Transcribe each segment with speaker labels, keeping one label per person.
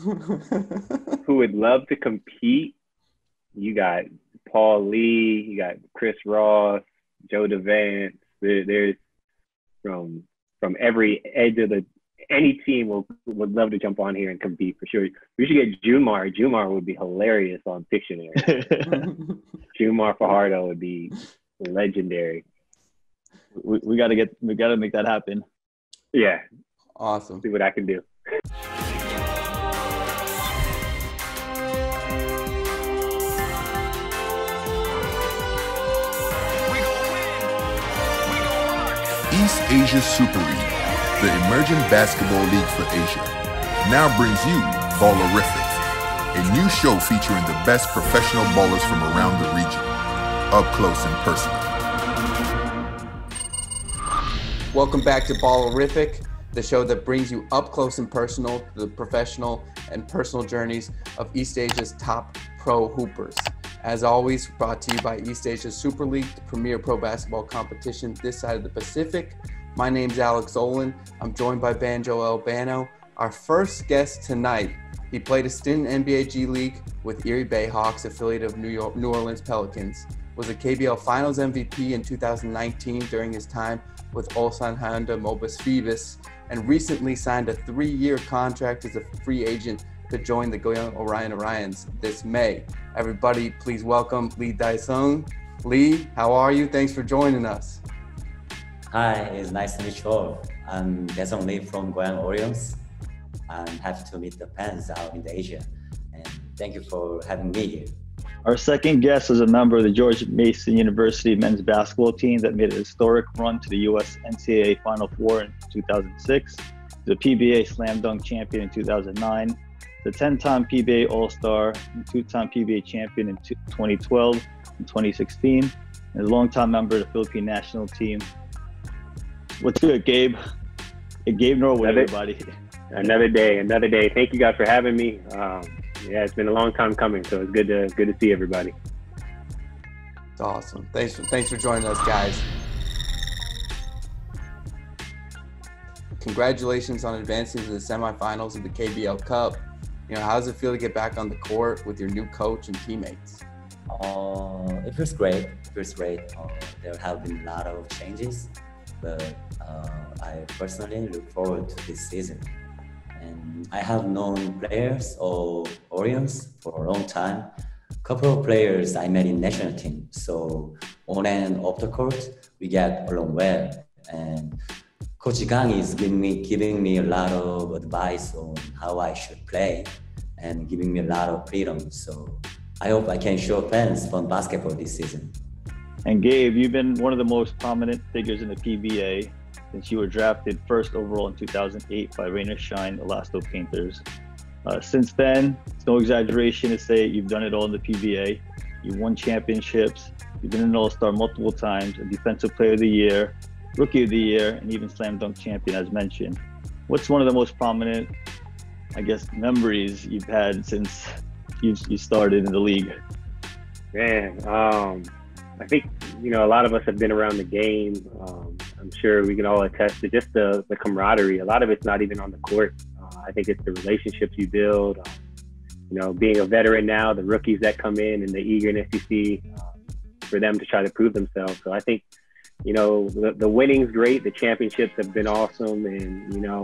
Speaker 1: who would love to compete, you got Paul Lee, you got Chris Ross, Joe Devance. There, there's from from every edge of the any team will would love to jump on here and compete for sure. We should get June Mar. Jumar would be hilarious on Pictionary. June Mar Fajardo would be legendary.
Speaker 2: We, we got to get we got to make that happen.
Speaker 1: Yeah.
Speaker 3: Awesome.
Speaker 1: See what I can do.
Speaker 4: East Asia Super League, the emerging basketball league for Asia, now brings you Ballerific, a new show featuring the best professional ballers from around the region, up close and personal.
Speaker 3: Welcome back to Ballerific, the show that brings you up close and personal the professional and personal journeys of East Asia's top pro hoopers. As always, brought to you by East Asia Super League, the premier pro basketball competition this side of the Pacific. My name's Alex Olin. I'm joined by Banjo Albano. Our first guest tonight, he played a stint in NBA G League with Erie Bayhawks, affiliate of New, York, New Orleans Pelicans. Was a KBL Finals MVP in 2019 during his time with Ulsan Hyundai Mobis Phoebus, and recently signed a three-year contract as a free agent to join the Goyang Orion Orions this May. Everybody, please welcome Lee Dae-sung. Lee, how are you? Thanks for joining us.
Speaker 5: Hi, it's nice to meet you all. I'm Dae-sung Lee from Goyang Orions. I'm happy to meet the fans out in Asia, and thank you for having me here.
Speaker 2: Our second guest is a member of the George Mason University men's basketball team that made a historic run to the U.S. NCAA Final Four in 2006, the PBA Slam Dunk champion in 2009, the 10-time PBA All-Star and two-time PBA champion in 2012 and 2016, and a longtime member of the Philippine national team. What's good, Gabe? Hey, Gabe Norwood,
Speaker 1: Another-
Speaker 2: everybody.
Speaker 1: Another day, another day. Thank you guys for having me. Um, yeah, it's been a long time coming, so it's good to good to see everybody.
Speaker 3: It's awesome. Thanks for, thanks for joining us, guys. Congratulations on advancing to the semifinals of the KBL Cup. You know, how does it feel to get back on the court with your new coach and teammates?
Speaker 5: Uh, it feels great. It feels great. Uh, there have been a lot of changes, but uh, I personally look forward to this season. And I have known players of Orions for a long time. A couple of players I met in national team. So on and off the court, we get along well. And Coach Gang is giving me, giving me a lot of advice on how I should play and giving me a lot of freedom. So I hope I can show fans fun basketball this season.
Speaker 2: And Gabe, you've been one of the most prominent figures in the PBA since you were drafted first overall in 2008 by Rain Shine Elasto Painters. Uh, since then, it's no exaggeration to say you've done it all in the PBA. You've won championships. You've been an All-Star multiple times, a Defensive Player of the Year, Rookie of the Year, and even Slam Dunk Champion, as mentioned. What's one of the most prominent, I guess, memories you've had since you, you started in the league?
Speaker 1: Man, um, I think you know a lot of us have been around the game. Um, I'm sure we can all attest to just the, the camaraderie. A lot of it's not even on the court. Uh, I think it's the relationships you build. Um, you know, being a veteran now, the rookies that come in and the eagerness you see uh, for them to try to prove themselves. So I think, you know, the, the winning's great. The championships have been awesome, and you know,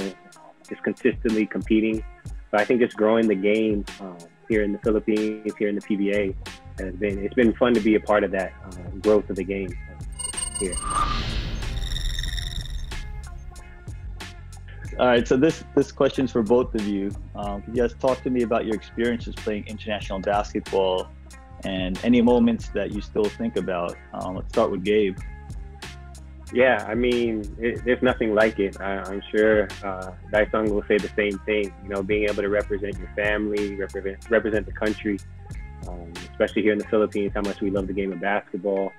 Speaker 1: just consistently competing. But I think just growing the game um, here in the Philippines, here in the PBA, has been it's been fun to be a part of that uh, growth of the game here.
Speaker 2: All right, so this this question's for both of you. Um, you guys talk to me about your experiences playing international basketball and any moments that you still think about? Um, let's start with Gabe.
Speaker 1: Yeah, I mean, it, there's nothing like it. I, I'm sure uh, will say the same thing. You know, being able to represent your family, represent represent the country, um, especially here in the Philippines, how much we love the game of basketball.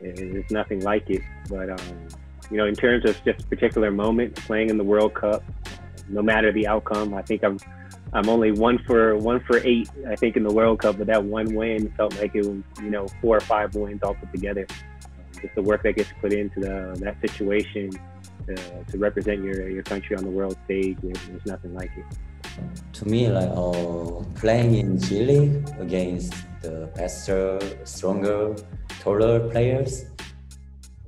Speaker 1: It, there's nothing like it. But um, you know, in terms of just particular moments, playing in the World Cup, no matter the outcome, I think I'm I'm only one for one for eight. I think in the World Cup, but that one win felt like it was you know four or five wins all put together. Just the work that gets put into the, that situation to, to represent your your country on the world stage, there's, there's nothing like it.
Speaker 5: to me, like uh, playing in G League against the faster, stronger, taller players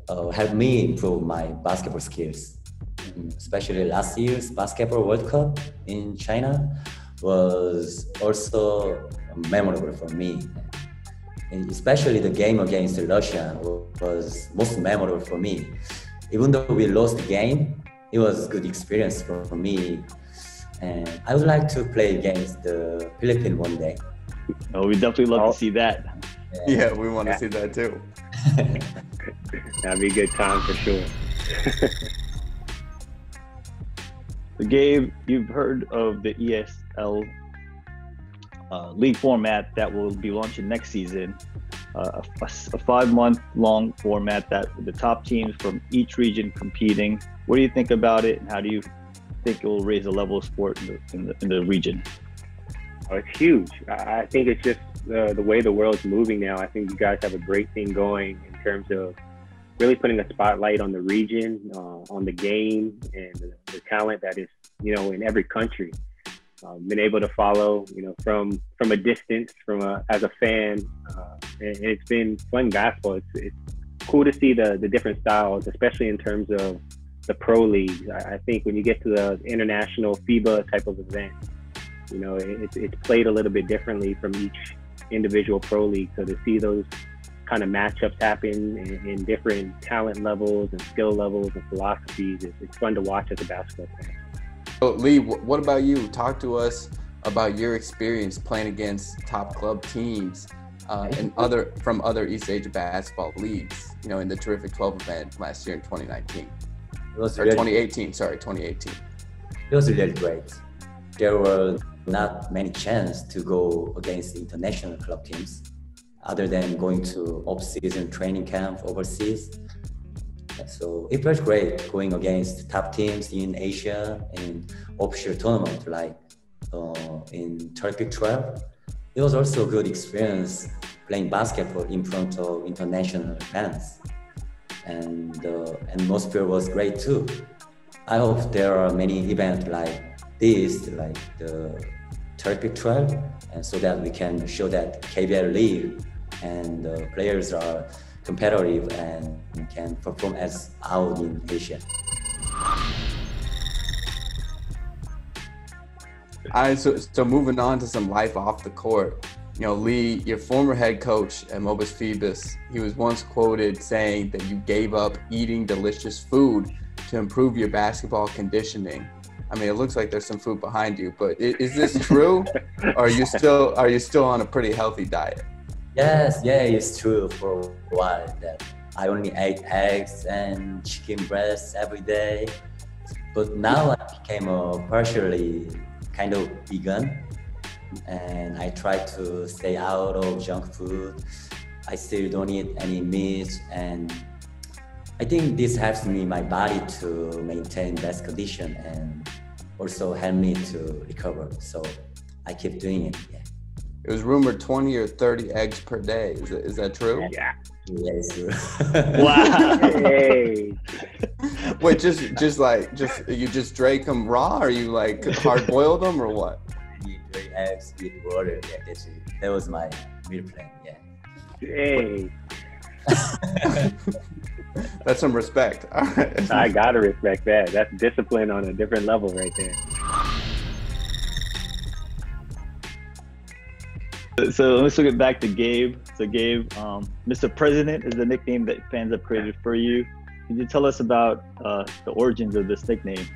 Speaker 5: uh, helped me improve my basketball skills. Mm, especially last year's basketball World Cup in China was also memorable for me. And especially the game against Russia was most memorable for me. Even though we lost the game, it was a good experience for, for me. And I would like to play against the Philippines one day.
Speaker 2: Oh, we definitely love
Speaker 1: Oh.
Speaker 2: to see that.
Speaker 3: Yeah, we want to see that too.
Speaker 1: That'd be a good time for sure.
Speaker 2: So Gabe, you've heard of the EASL uh, league format that will be launching next season. Uh, a, a five-month-long format that the top teams from each region competing. What do you think about it, and how do you think it will raise the level of sport in the, in the, in the region?
Speaker 1: Oh, it's huge. I think it's just uh, the way the world's moving now. I think you guys have a great thing going in terms of really putting a spotlight on the region, uh, on the game, and the, the talent that is, you know, in every country. Um, been able to follow, you know, from from a distance, from a as a fan, uh, and, it's been fun basketball. It's, it's cool to see the the different styles, especially in terms of the pro leagues. I, I think when you get to the international FIBA type of event, you know, it, it's it's played a little bit differently from each individual pro league. So to see those kind of matchups happen in, in different talent levels and skill levels and philosophies, it's, it's fun to watch as a basketball fan.
Speaker 3: So, Lee, what about you? Talk to us about your experience playing against top club teams uh, and other from other East Asia basketball leagues. You know, in the terrific 12 event last year in 2019
Speaker 5: It was
Speaker 3: or
Speaker 5: really,
Speaker 3: 2018. Sorry, 2018.
Speaker 5: it was really great. There were not many chance to go against international club teams, other than going to off-season training camp overseas. So it was great going against top teams in Asia in offshore tournament like uh, in Terrific 12. It was also a good experience playing basketball in front of international fans, and the atmosphere was great too. I hope there are many events like this, like the Terrific 12, and so that we can show that KBL League and the players are competitive and can perform as out in Asia.
Speaker 3: All right, so, so moving on to some life off the court. You know, Lee, your former head coach at Mobis Phoebus, he was once quoted saying that you gave up eating delicious food to improve your basketball conditioning. I mean, it looks like there's some food behind you, but i- is this true? or are you still are you still on a pretty healthy diet?
Speaker 5: Yes, yeah, it's true for a while that I only ate eggs and chicken breasts every day. But now I became a partially kind of vegan and I try to stay out of junk food. I still don't eat any meat and I think this helps me my body to maintain best condition and also help me to recover. So I keep doing it. Yeah.
Speaker 3: It was rumored 20 or 30 eggs per day. Is that, is that true?
Speaker 1: Yeah.
Speaker 5: Yes.
Speaker 2: Wow.
Speaker 1: Hey.
Speaker 3: Wait, just just like just you just drake them raw, or you like hard boiled them, or what?
Speaker 5: eat three eggs, eat water. Yeah, that's it. That was my meal plan. Yeah.
Speaker 1: Hey.
Speaker 3: That's some respect. All right.
Speaker 1: I gotta respect that. That's discipline on a different level right there.
Speaker 2: So let's get back to Gabe. So Gabe, um, Mr. President is the nickname that fans have created for you. Can you tell us about uh, the origins of this nickname?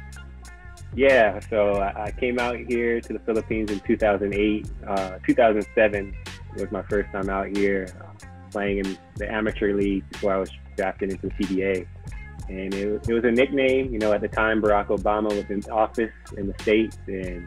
Speaker 1: Yeah, so I I came out here to the Philippines in 2008. Uh, 2007 was my first time out here uh, playing in the amateur league before I was drafted into the PBA. And it, it was a nickname, you know, at the time Barack Obama was in office in the States. And,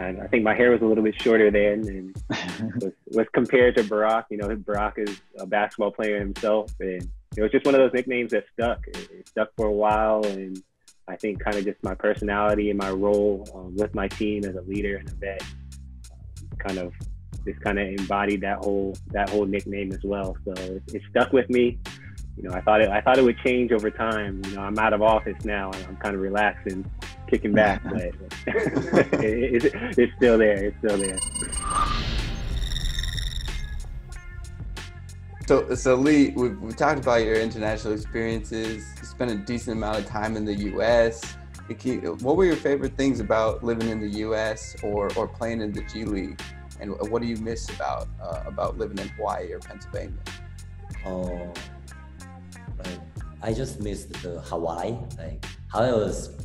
Speaker 1: and I think my hair was a little bit shorter then and was, was compared to Barack. You know, Barack is a basketball player himself. And it was just one of those nicknames that stuck. It, it stuck for a while. And I think kind of just my personality and my role um, with my team as a leader and a vet uh, kind of just kind of embodied that whole that whole nickname as well. So it, it stuck with me. You know, I thought it I thought it would change over time. You know, I'm out of office now and I'm kind of relaxed and kicking back, but it, it, it's still there. It's still there.
Speaker 3: So, so Lee, we we talked about your international experiences. You spent a decent amount of time in the U.S. What were your favorite things about living in the U.S. or, or playing in the G League? And what do you miss about uh, about living in Hawaii or Pennsylvania?
Speaker 5: Oh, I just missed the Hawaii. Like Hawaii was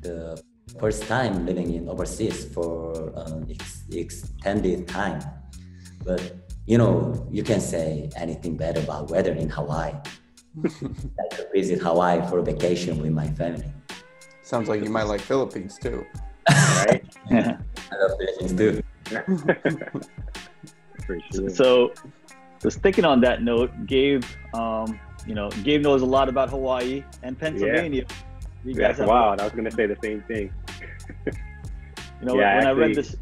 Speaker 5: the first time living in overseas for an ex- extended time, but you know, you can say anything bad about weather in Hawaii. I could visit Hawaii for vacation with my family.
Speaker 3: Sounds like you might like Philippines too.
Speaker 1: Right?
Speaker 2: Yeah.
Speaker 5: I love Philippines too.
Speaker 1: For sure.
Speaker 2: So, so sticking on that note, Gabe, um, you know, Gabe knows a lot about Hawaii and Pennsylvania. You
Speaker 1: That's wild. I was gonna say the same thing.
Speaker 2: You know,
Speaker 1: Yeah,
Speaker 2: when I read this,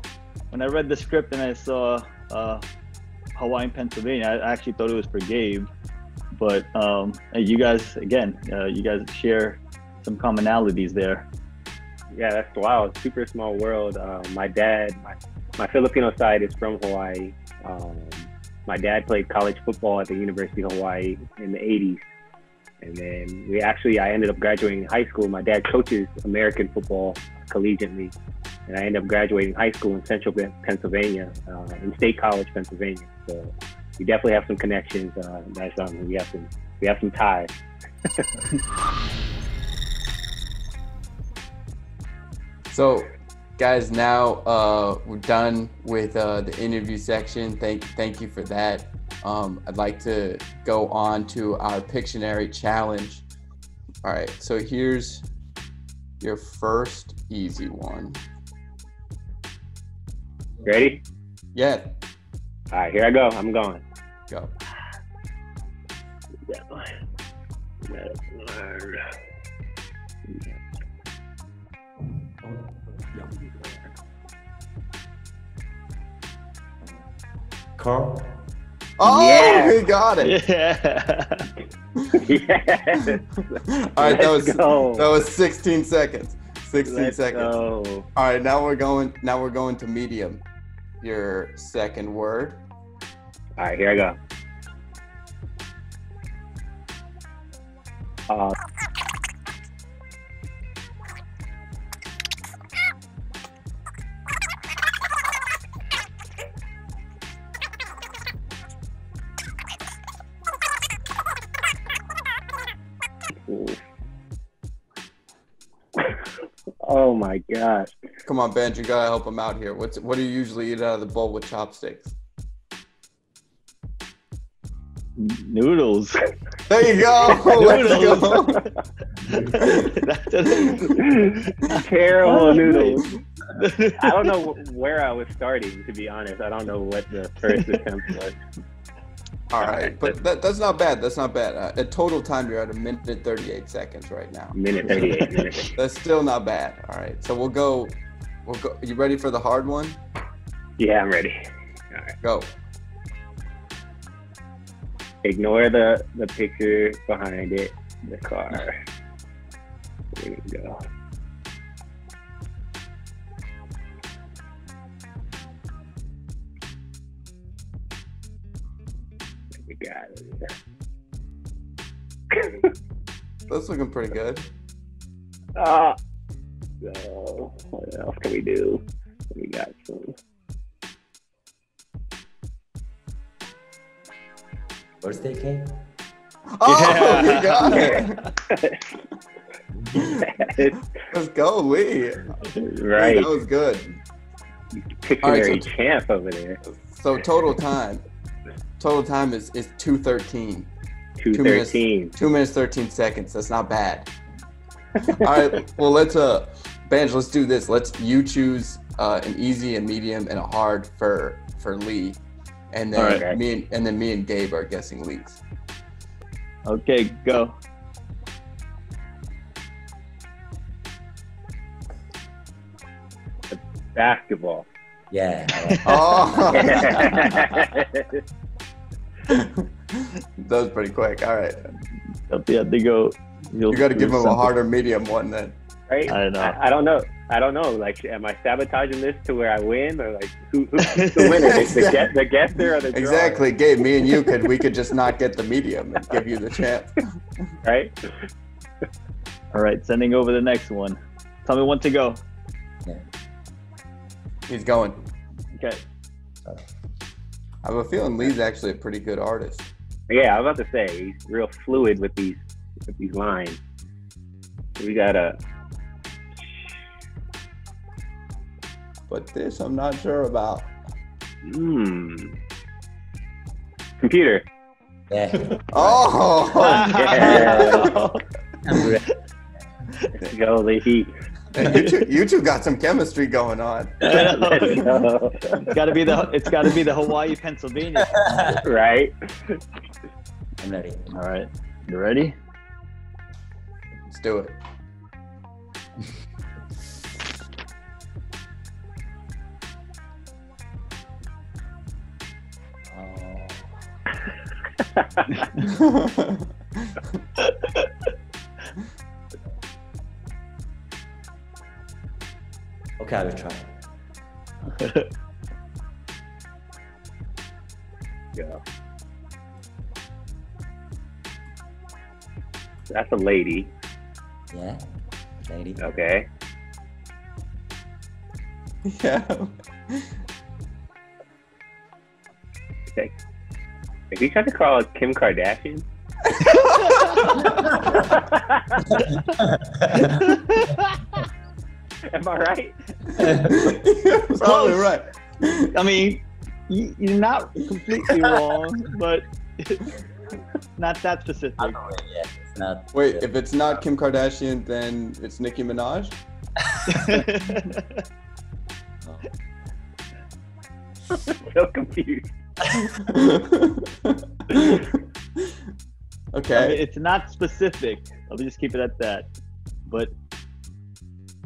Speaker 2: when I read the script and I saw uh, Hawaii and Pennsylvania, I actually thought it was for Gabe. But um, you guys, again, uh, you guys share some commonalities there.
Speaker 1: Yeah, that's wild. Super small world. Uh, my dad, my, my Filipino side is from Hawaii. Um, my dad played college football at the University of Hawaii in the 80s. And then we actually, I ended up graduating high school. My dad coaches American football collegiately. And I ended up graduating high school in central Pennsylvania, uh, in State College, Pennsylvania. So we definitely have some connections. Uh, that's, um, we have some, we have some ties.
Speaker 3: So, guys, now uh, we're done with uh, the interview section. Thank, thank you for that. Um, I'd like to go on to our Pictionary challenge. All right, so here's your first easy one.
Speaker 1: Ready?
Speaker 3: Yeah,
Speaker 1: All right, here I go. I'm going.
Speaker 3: go.
Speaker 5: Carl,
Speaker 3: Oh,
Speaker 1: Yeah.
Speaker 3: he got it.
Speaker 2: Yeah.
Speaker 1: yes.
Speaker 3: All right, that was
Speaker 1: go.
Speaker 3: that was 16 seconds. 16
Speaker 1: Let's
Speaker 3: seconds.
Speaker 1: go.
Speaker 3: All right, now we're going. Now we're going to medium. Your second word.
Speaker 1: All right, here I go. Uh, oh my gosh.
Speaker 3: Come on, Ben, you gotta help him out here. What's what do you usually eat out of the bowl with chopsticks?
Speaker 2: Noodles.
Speaker 3: There you go. Let's go.
Speaker 1: Terrible noodles. I don't know where I was starting, to be honest. I don't know what the first attempt was.
Speaker 3: All right, but that, that's not bad. That's not bad. Uh, at total time, you're at a minute 38 seconds right now.
Speaker 1: Minute 38 minutes.
Speaker 3: That's still not bad. All right, so we'll go. We'll go. You ready for the hard one?
Speaker 1: Yeah, I'm ready.
Speaker 3: Go.
Speaker 1: Ignore the, the picture behind it, the car. There we go.
Speaker 3: That's looking pretty good.
Speaker 1: Ah. So, what else can we do? We got some.
Speaker 5: birthday cake.
Speaker 3: Oh,
Speaker 2: Yeah.
Speaker 3: you got it. Let's go, Lee.
Speaker 1: right.
Speaker 3: That was good.
Speaker 1: Pictionary
Speaker 3: All right, so-
Speaker 1: champ over there.
Speaker 3: So total time. Total time is is 213.
Speaker 1: Two
Speaker 3: minutes.
Speaker 1: thirteen.
Speaker 3: Two minutes 13 seconds. That's not bad. All right. Well, let's uh, Benj, let's do this. Let's you choose uh, an easy, a medium, and a hard for for Lee, and then
Speaker 2: All
Speaker 1: right.
Speaker 3: me and, and then me and Gabe are guessing leagues.
Speaker 2: okay, go.
Speaker 1: Basketball.
Speaker 5: Yeah.
Speaker 3: Oh,
Speaker 1: yeah,
Speaker 3: that was pretty quick. All right.
Speaker 2: You have to go.
Speaker 3: You got to give him a harder medium one then.
Speaker 1: right?
Speaker 2: I don't know.
Speaker 1: I, I don't know. I don't know. Like, am I sabotaging this to where I win, or like who, who's the winner? Is the get the guesser or the drawer,
Speaker 3: Exactly, Gabe. Me and you could we could just not get the medium and give you the chance.
Speaker 1: right?
Speaker 2: All right, sending over the next one. Tell me when to go.
Speaker 3: He's going.
Speaker 2: Okay.
Speaker 3: I have a feeling Lee's actually a pretty good artist.
Speaker 1: Yeah, I was about to say he's real fluid with these with these lines. We got a
Speaker 3: But this I'm not sure about.
Speaker 1: hmm. Computer.
Speaker 5: Yeah.
Speaker 3: Oh,
Speaker 1: Yeah.
Speaker 5: I'm ready.
Speaker 1: Let's go, Lee.
Speaker 3: You, two, you two got some chemistry going on.
Speaker 2: It's got to be the it's got to be the Hawaii Pennsylvania.
Speaker 1: right?
Speaker 5: I'm ready.
Speaker 2: All right, you ready?
Speaker 3: Let's do it.
Speaker 5: Uh, okay, I will try.
Speaker 1: Go. That's a lady.
Speaker 5: Yeah, lady.
Speaker 1: Okay.
Speaker 3: yeah.
Speaker 1: Okay. If you tried to call it Kim Kardashian, am I right?
Speaker 3: You're probably right.
Speaker 2: I mean, you, you're not completely wrong, but not that specific.
Speaker 5: yeah, it's not.
Speaker 3: Wait, if it's not Kim Kardashian, then it's Nicki Minaj?
Speaker 1: so confused.
Speaker 2: I
Speaker 3: okay,
Speaker 2: mean, it's not specific. I'll just keep it at that. But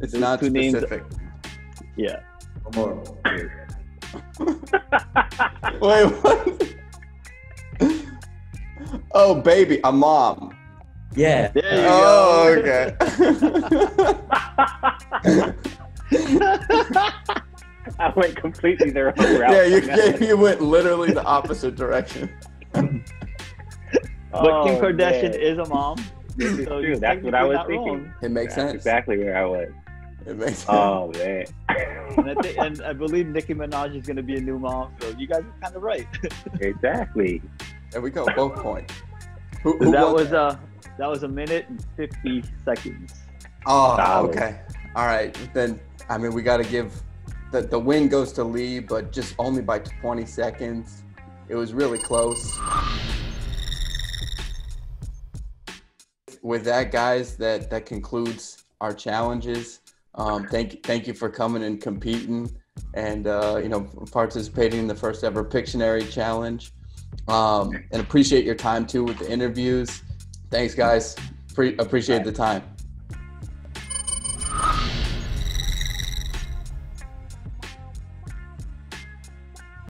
Speaker 3: it's
Speaker 2: those
Speaker 3: not
Speaker 2: two names-
Speaker 3: specific.
Speaker 2: yeah,
Speaker 5: One more.
Speaker 3: Wait, what? oh, baby, a mom.
Speaker 5: Yeah.
Speaker 2: there you
Speaker 3: Oh,
Speaker 2: go.
Speaker 3: okay.
Speaker 1: I went completely the wrong route.
Speaker 3: yeah, you,
Speaker 1: on
Speaker 3: yeah, you went literally the opposite direction.
Speaker 1: one.
Speaker 2: But Kim
Speaker 1: Oh,
Speaker 2: Kardashian
Speaker 1: man.
Speaker 2: is a mom. So
Speaker 1: true.
Speaker 2: you're
Speaker 1: That's what I was thinking.
Speaker 2: wrong.
Speaker 3: It makes
Speaker 1: That's
Speaker 3: sense.
Speaker 1: exactly where I was.
Speaker 3: It makes sense.
Speaker 1: Oh man.
Speaker 2: And I, think, and I believe Nicki Minaj is going to be a new mom. So you guys are kind of right.
Speaker 1: exactly.
Speaker 3: there we go, both points. Who, who
Speaker 2: that
Speaker 3: won
Speaker 2: was uh that was a minute and fifty seconds.
Speaker 3: Oh,
Speaker 1: Solid.
Speaker 3: okay. All right. Then, I mean, we got to give the, the win goes to Lee, but just only by 20 seconds. It was really close. With that, guys, that, that concludes our challenges. Um, thank, thank you for coming and competing and, uh, you know, participating in the first ever Pictionary challenge. Um, and appreciate your time too with the interviews. Thanks, guys. Pre- appreciate the time.